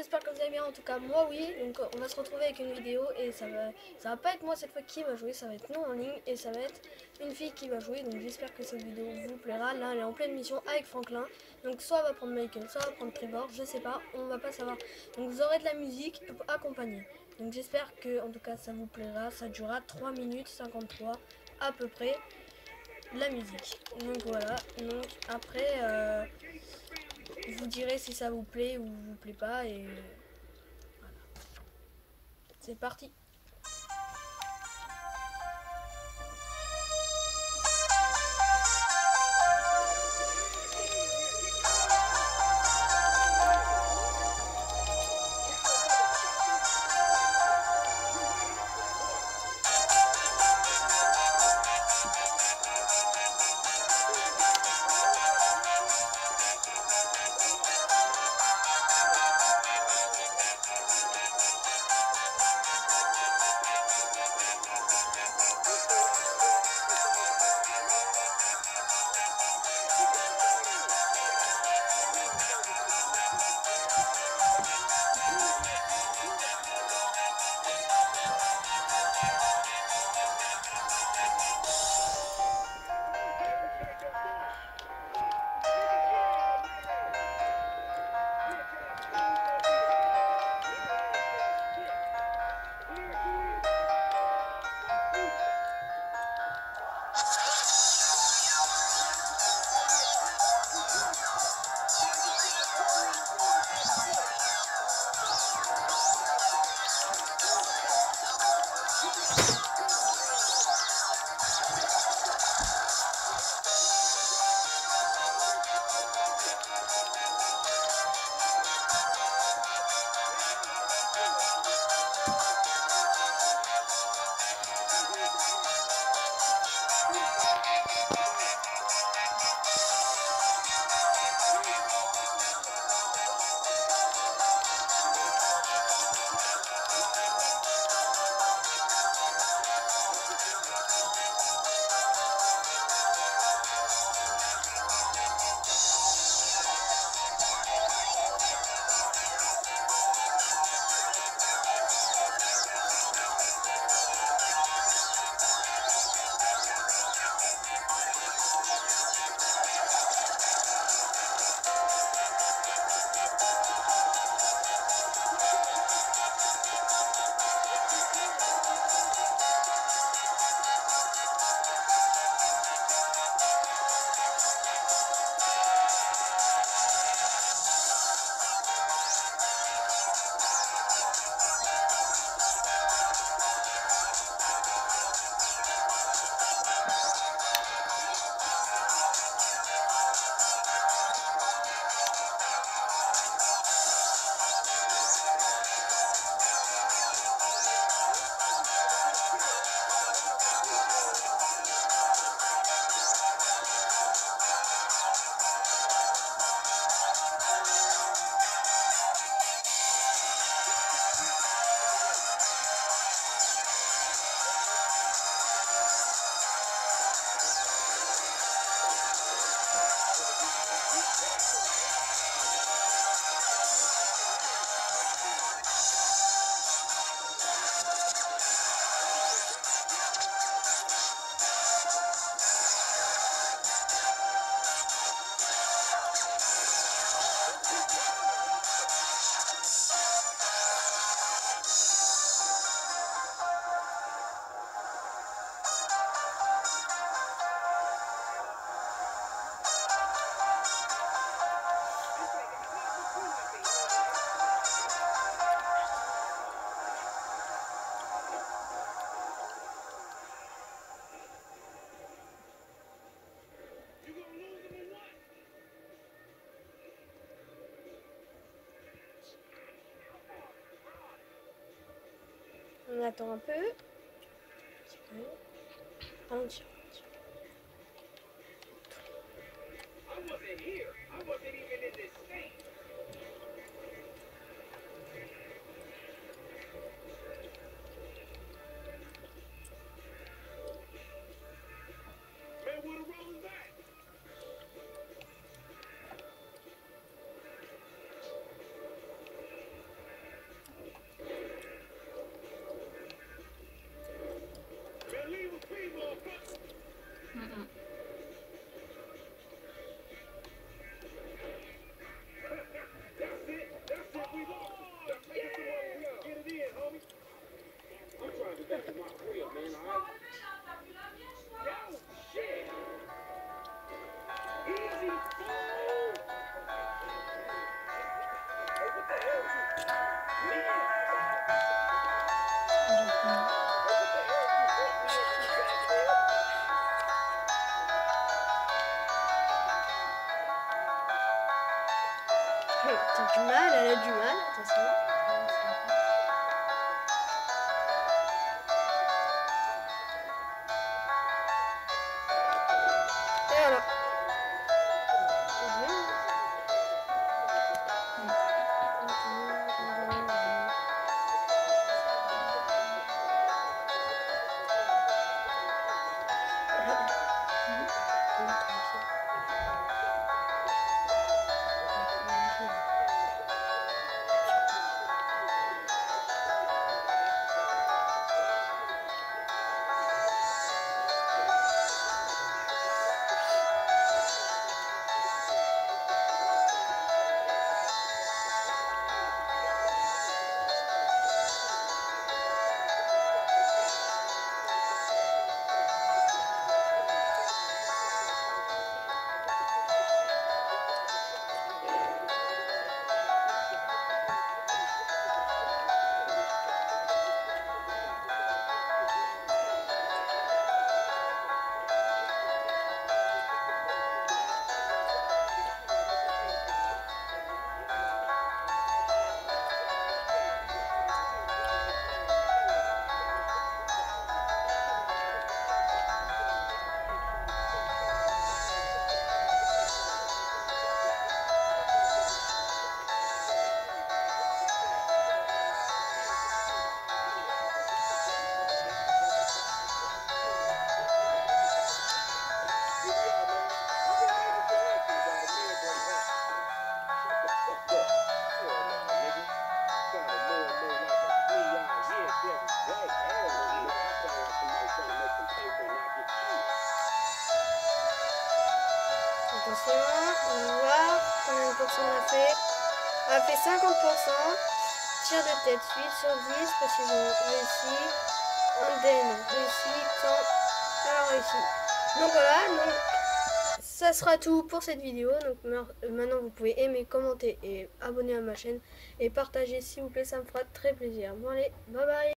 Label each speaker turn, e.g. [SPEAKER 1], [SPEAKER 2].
[SPEAKER 1] j'espère que vous allez bien. En tout cas, moi oui. Donc, on va se retrouver avec une vidéo et ça va, ça va pas être moi cette fois qui va jouer. Ça va être nous en ligne et ça va être une fille qui va jouer. Donc, j'espère que cette vidéo vous plaira. Là, elle est en pleine mission avec Franklin. Donc, soit elle va prendre Michael, soit elle va prendre Trevor. Je sais pas. On va pas savoir. Donc, vous aurez de la musique accompagnée. Donc, j'espère que, en tout cas, ça vous plaira. Ça durera 3 minutes 53 à peu près la musique. Donc, voilà. Donc, après. Euh, vous direz si ça vous plaît ou vous plaît pas et voilà. C'est parti. On attend un peu. A fait 50%. Tir de tête 8 sur 10, précision réussi. Indemne réussi, temps alors réussi. Donc voilà, donc ça sera tout pour cette vidéo. Donc maintenant vous pouvez aimer, commenter et abonner à ma chaîne. Et partager s'il vous plaît, ça me fera très plaisir. Bon allez, bye bye